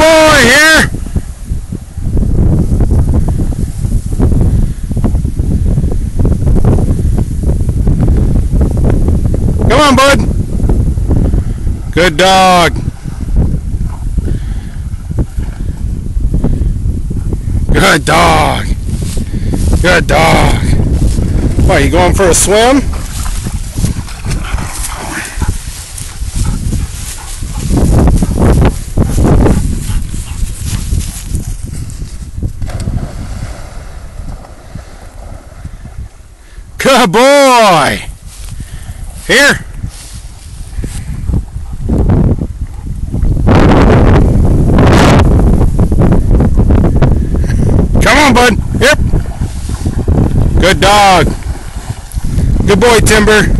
boy here. Come on, bud. Good dog. Good dog. Good dog. What, you going for a swim? Good boy. Here. Come on, bud. Yep. Good dog. Good boy, Timber.